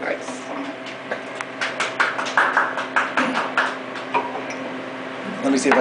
Nice. Let me see if I